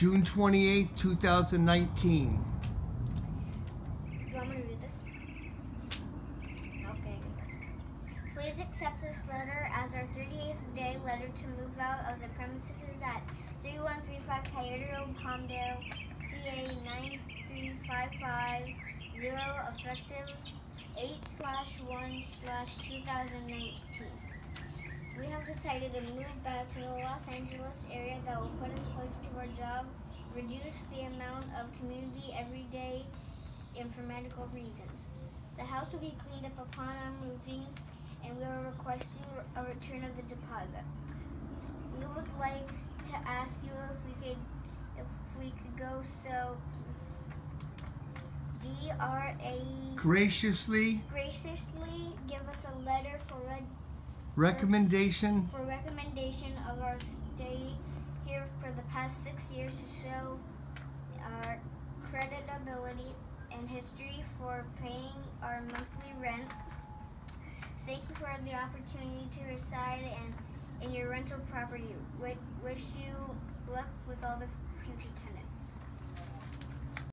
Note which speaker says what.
Speaker 1: June 28th, 2019.
Speaker 2: You want me to read this? Okay. Please accept this letter as our 38th day letter to move out of the premises at 3135 Coyote Road, Palmdale, CA 93550, effective 8 slash 1 slash 2019. We have decided to move back to the Los Angeles area that will put us our job, reduce the amount of community every day, and for medical reasons. The house will be cleaned up upon our moving, and we are requesting a return of the deposit. We would like to ask you if we could, if we could go so. DRA
Speaker 1: Graciously
Speaker 2: graciously give us a letter for red
Speaker 1: recommendation
Speaker 2: for recommendation of our stay here for the past six years to show our creditability and history for paying our monthly rent. Thank you for the opportunity to reside in, in your rental property. Wi- Wish you luck with all the future tenants.